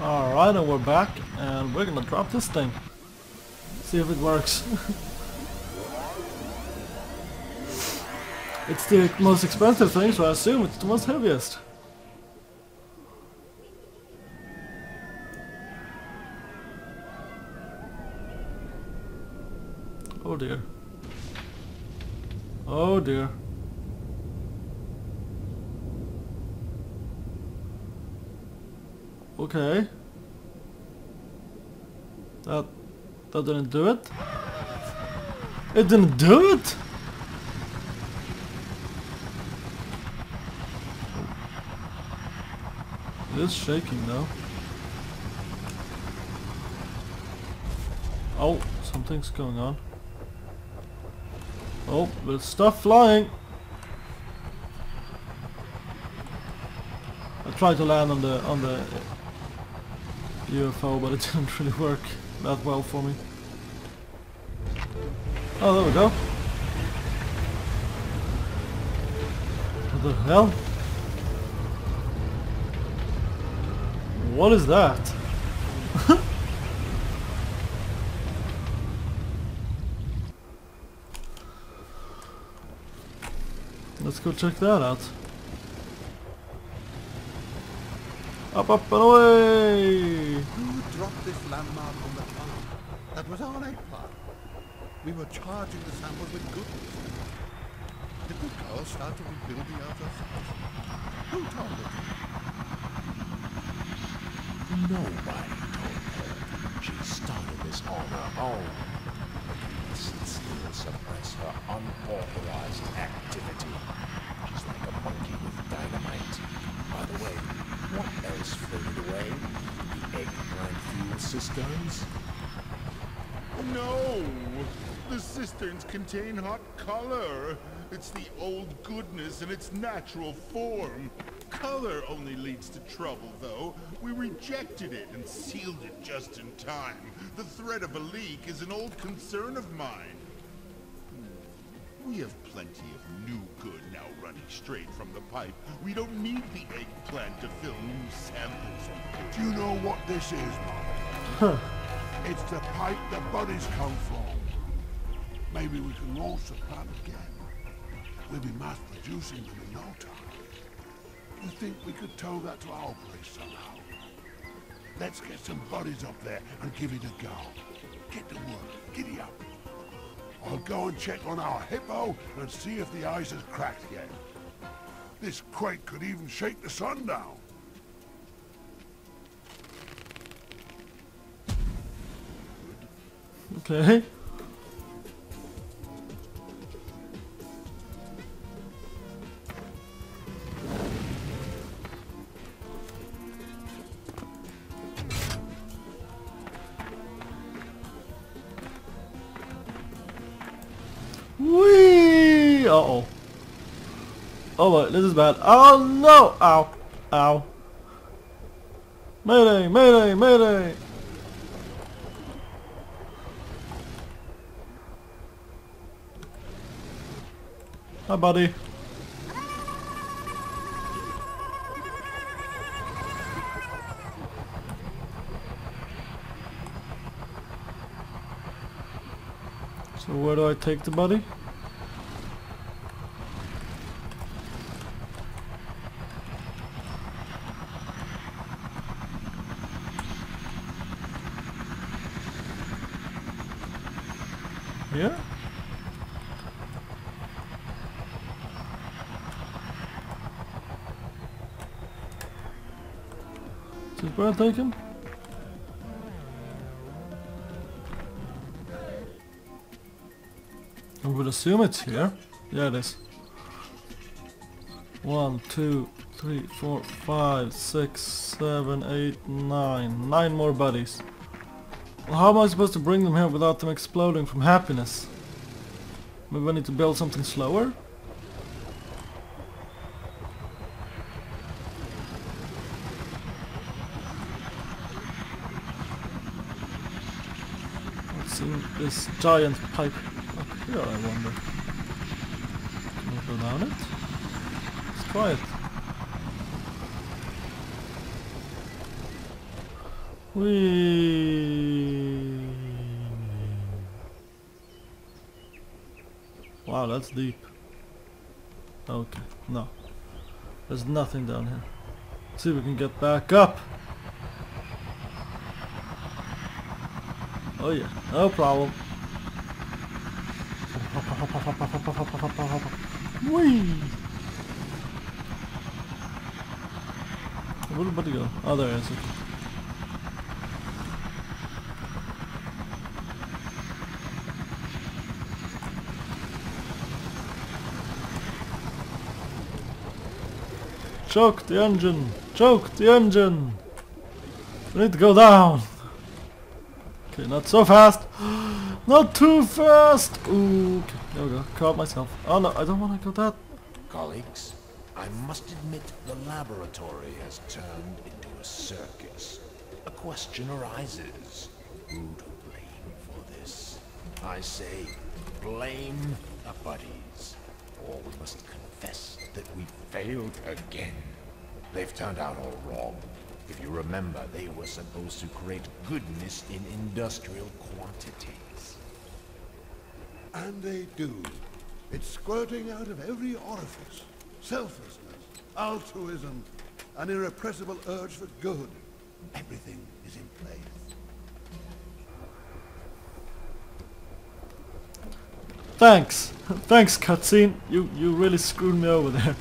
Alright, and we're back, and we're gonna drop this thing. See if it works. it's the most expensive thing, so I assume it's the most heaviest. Oh dear. Oh dear. Okay. That that didn't do it. It didn't do it. It is shaking though. Oh, something's going on. Oh, there's stuff flying. I tried to land on the on the UFO, but it didn't really work that well for me. Oh, there we go. What the hell? What is that? Let's go check that out. Up, up, and away! Who dropped this landmark on the farm? That was our egg plant. We were charging the samples with goodness. Did the girl start to rebuild the Earth herself? Who told her? Nobody told her. She started this on her own. Must still suppress her unauthorized activity. She's like a monkey with dynamite. By the way, what else floated away? The eggplant fuel cisterns? No! The cisterns contain hot color. It's the old goodness in its natural form. Color only leads to trouble, though. We rejected it and sealed it just in time. The threat of a leak is an old concern of mine. Hmm. We have plenty of new good now running straight from the pipe. We don't need the eggplant to fill new samples. Do you know what this is, Mike? Huh. It's the pipe the bodies come from. Maybe we can launch the plant again. We'll be mass producing them in no time. You think we could tow that to our place somehow? Let's get some bodies up there and give it a go. Get to work. Giddy up. I'll go and check on our hippo and see if the ice has cracked yet. This quake could even shake the sun down. Okay. Uh oh. Oh wait, this is bad. Oh no! Ow! Ow! Mayday! Mayday! Mayday! Hi, buddy. So where do I take the buddy? Here? Where I take him? I would assume it's here. Yeah, it is. One, two, three, four, five, six, seven, eight, nine. Nine more buddies. Well, how am I supposed to bring them here without them exploding from happiness? Maybe I need to build something slower? What's in this giant pipe up here, I wonder? Can we go down it? Let's try it. Wow, that's deep. Okay, no. There's nothing down here. see if we can get back up. Oh yeah, no problem. Whee! Where'd the buddy go? Oh, there it is. Okay. Choke the engine! Choke the engine! We need to go down! Okay, not so fast! Not too fast! Ooh, okay, there we go. Caught myself. Oh no, I don't want to go that. Colleagues, I must admit the laboratory has turned into a circus. A question arises. Who to blame for this? I say, blame the buddies. Or we must confess that we failed again. They've turned out all wrong. If you remember, they were supposed to create goodness in industrial quantities. And they do. It's squirting out of every orifice. Selflessness, altruism, an irrepressible urge for good. Everything is in place. Thanks! Thanks, cutscene! You, you really screwed me over there.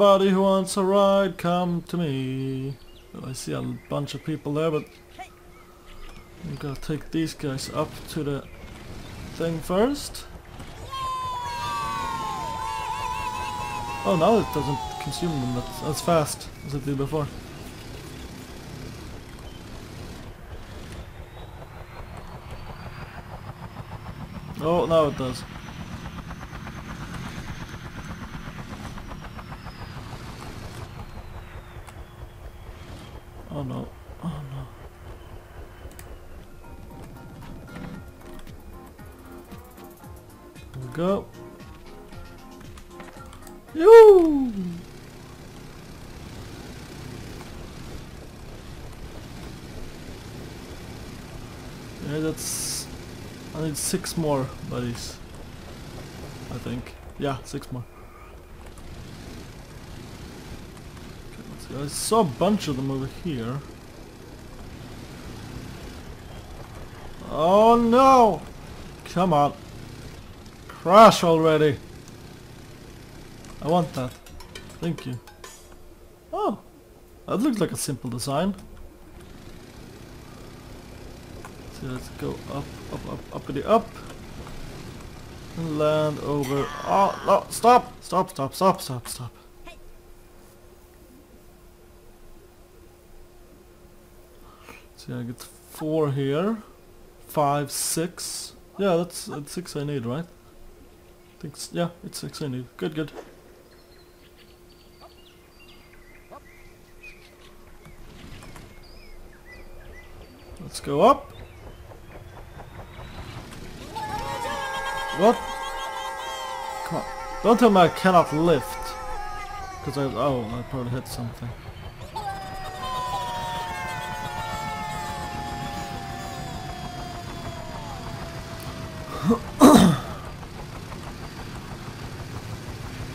Everybody who wants a ride, come to me. I see a bunch of people there, but we gotta take these guys up to the thing first. Oh, now it doesn't consume them as fast as it did before. Oh, now it does. Yeah, that's... I need six more buddies. I think. Yeah, six more. Okay. I saw a bunch of them over here. Oh no! Come on. Crash already! I want that. Thank you. Oh! That looks like a simple design. So let's go up, up, up, uppity up. And land over. Oh, no! Stop! Stop, stop, stop, stop, stop. See, I get four here. Five, six. Yeah, that's, that's six I need, right? I think yeah, it's six I need. Good, good. Let's go up. What? Come on. Don't tell me I cannot lift. Because I... Oh, I probably hit something.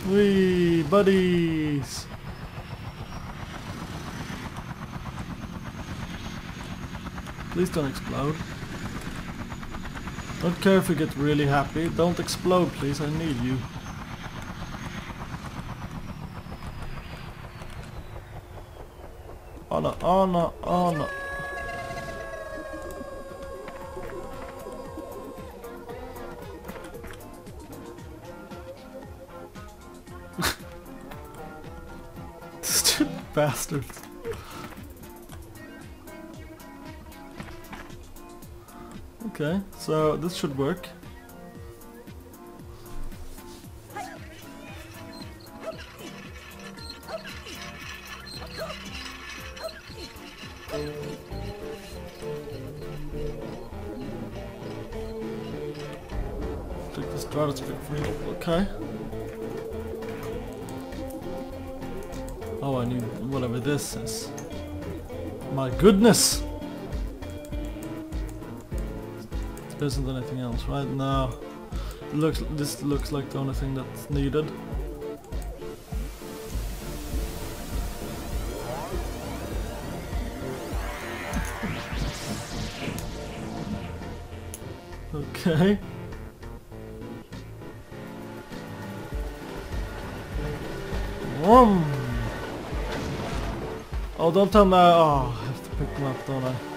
Wee, buddies! Please don't explode. Don't care if you get really happy. Don't explode, please. I need you. Oh no, oh no, oh no. Stupid bastards. Okay, so this should work. Take the stratosphere for you. Okay. Oh, I need whatever this is. My goodness! There isn't anything else right now. Looks this looks like the only thing that's needed. Okay. Vroom. Oh, don't tell me. Oh, I have to pick them up, don't I?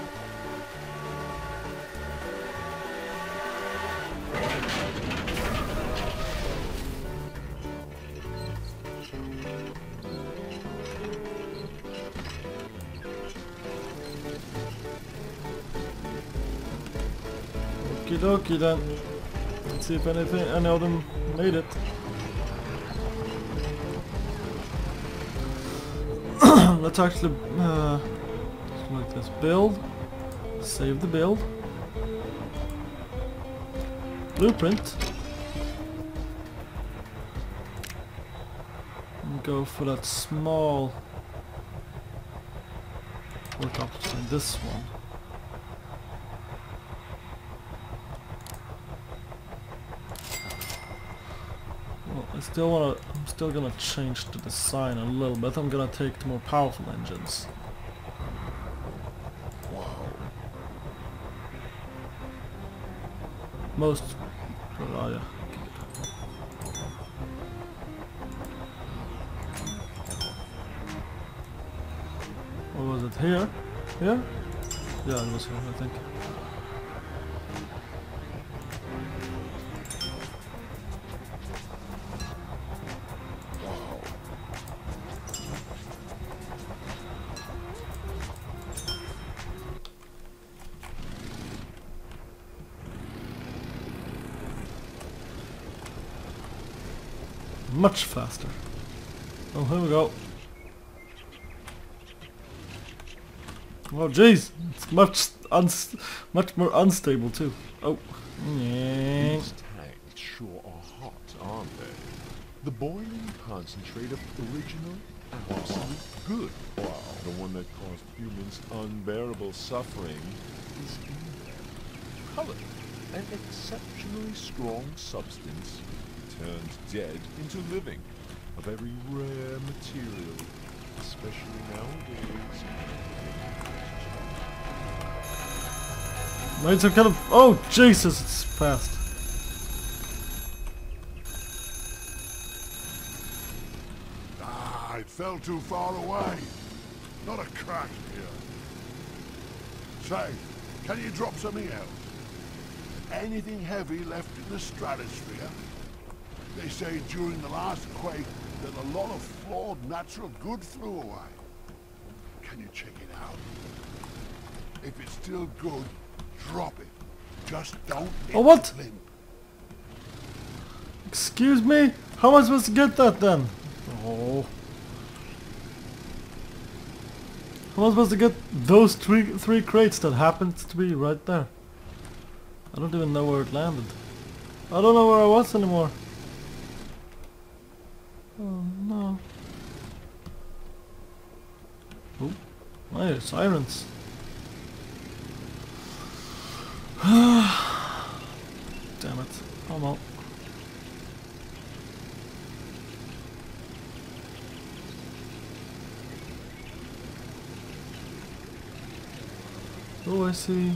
Okie dokie then. Let's see if anything, any of them made it. Let's actually uh, like this build, save the build, blueprint, and go for that small work option. This one. I still wanna. I'm still gonna change the design a little bit. I'm gonna take the more powerful engines. Wow. Most. Yeah. What was it here? Here? Yeah, it was here. I think. Much faster. Oh, here we go. Oh, jeez, it's much uns much more unstable too. Oh, yeah. These tanks sure are hot, aren't they? The boiling concentrate of original, absolute good. Wow, the one that caused humans unbearable suffering is evil. Color, an exceptionally strong substance, turns dead into living. A very rare material, especially nowadays. Made some kind of. Oh, Jesus, it's fast. Ah, it fell too far away. Not a crack here. Say, can you drop something else? Anything heavy left in the stratosphere? They say during the last quake that a lot of flawed natural good flew away. Can you check it out? If it's still good, drop it. Just don't Oh, what? limb. Excuse me? How am I supposed to get that then? Oh. How am I supposed to get those three three crates that happened to be right there? I don't even know where it landed. I don't know where I was anymore. Oh no. Oh, my sirens. Damn it. Oh well. Oh, I see.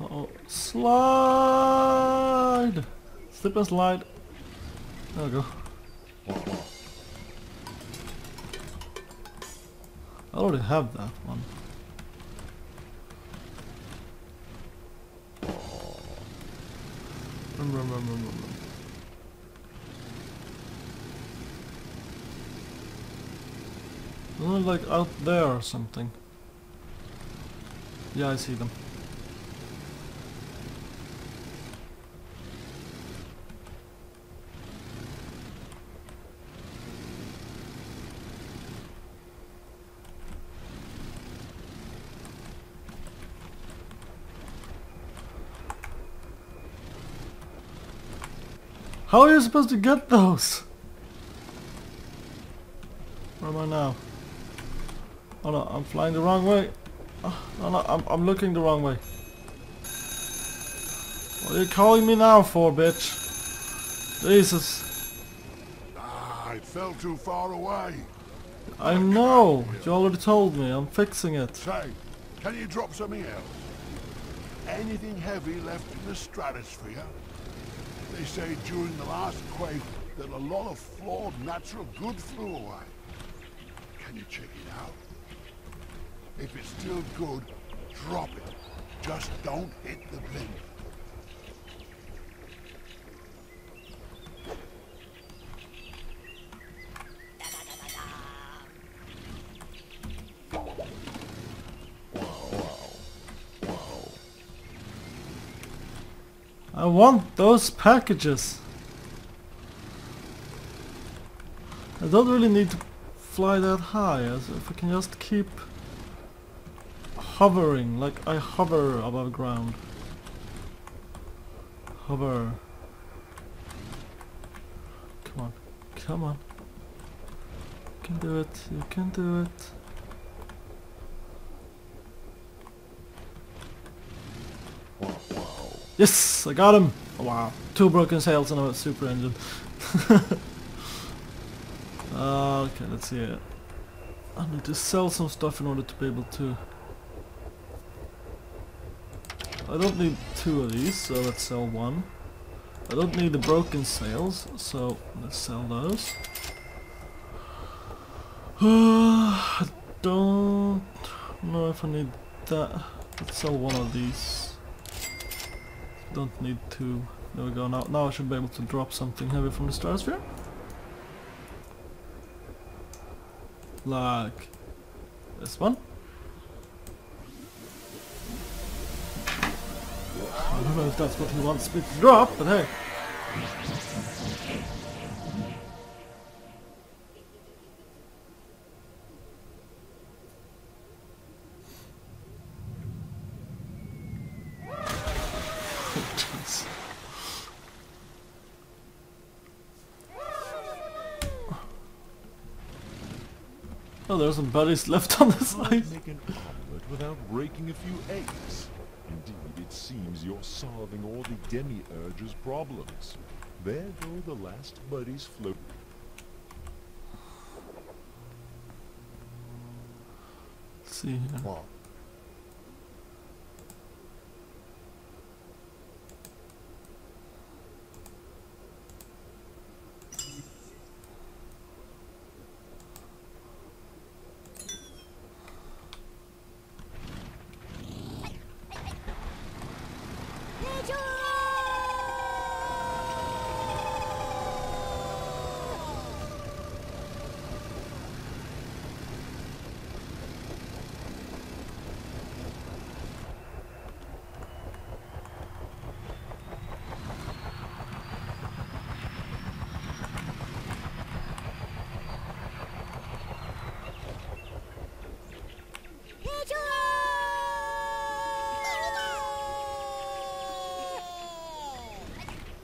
Uh oh. Slide! Slip and slide. There we go. I already have that one. Rum, rum, rum, rum, rum, rum. Oh, like out there or something. Yeah, I see them. How are you supposed to get those? Where am I now? Oh no, I'm flying the wrong way. Oh, no, no, I'm, I'm looking the wrong way. What are you calling me now for, bitch? Jesus. Ah, it fell too far away. I know. You already told me. I'm fixing it. Say, can you drop something else? Anything heavy left in the stratosphere? They say during the last quake that a lot of flawed natural goods flew away. Can you check it out? If it's still good, drop it. Just don't hit the blink. I want those packages. I don't really need to fly that high, if I can just keep hovering, like I hover above ground. Hover. Come on, come on. You can do it, you can do it. Yes, I got him! Oh, wow, two broken sails and a super engine. uh, okay, let's see it. I need to sell some stuff in order to be able to... I don't need two of these, so let's sell one. I don't need the broken sails, so let's sell those. I don't know if I need that. Let's sell one of these. Don't need to... There we go. Now, now I should be able to drop something heavy from the stratosphere. Like this one. I don't know if that's what he wants me to drop, but hey. Jeez. Oh, there's some buddies left on the Can't side. make an omelette without breaking a few eggs. Indeed, it seems you're solving all the demi-urge's problems. There go the last buddies float. Let's see here. What?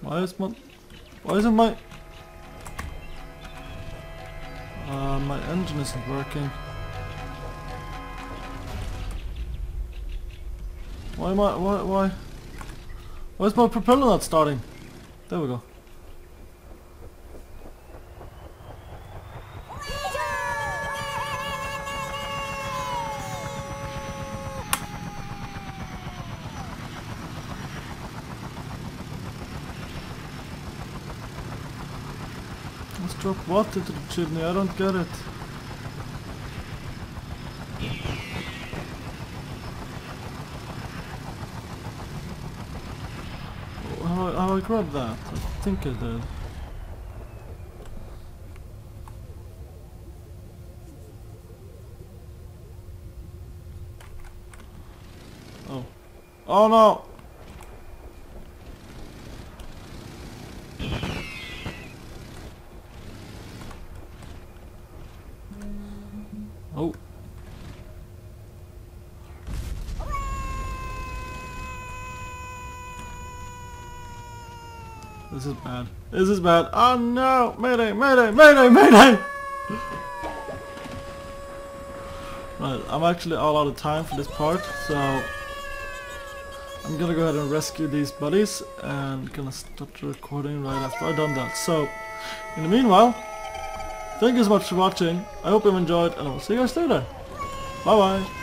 Why is my... Why isn't my... Uh, my engine isn't working. Why am I... Why... Why... Why is my propeller not starting? There we go. To the chimney, I don't get it. How, how I grabbed that? I think I did. Oh. Oh no! This is bad. This is bad. Oh no! Mayday! Mayday! Mayday! Mayday! Right, I'm actually all out of time for this part, so I'm gonna go ahead and rescue these buddies and gonna start recording right after I've done that. So, in the meanwhile, thank you so much for watching. I hope you've enjoyed and I will see you guys later. Bye bye.